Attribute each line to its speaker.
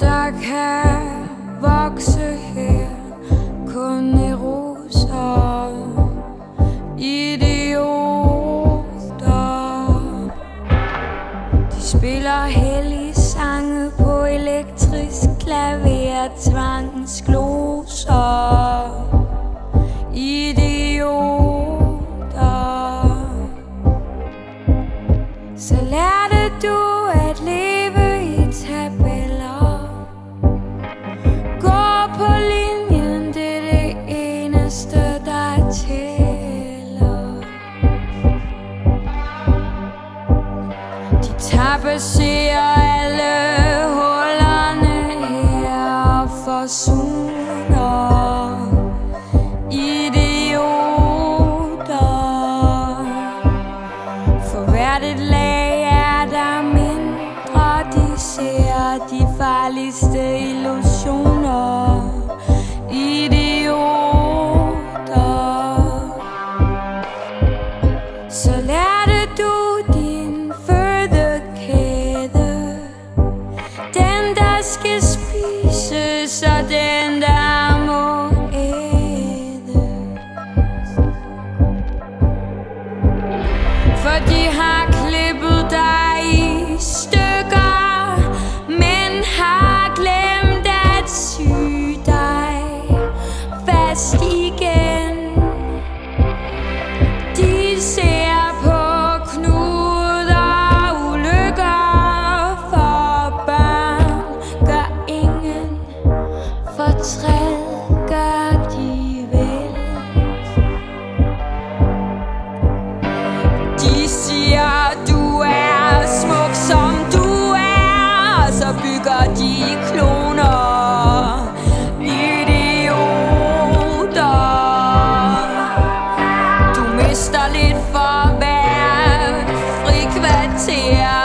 Speaker 1: Der kan vokse her Kun roser Idioter. De spiller hellige sange på elektrisk klaver Tvangsgloser Idioter. Så lærte du tapetserer alle hullerne her og forsuner idioter. For hvert et lag er der mindre De ser de farligste illusioner. skal spise, så den der må æde. For de har klippet dig i stykker, men har glemt at sy dig fast igen. See ya.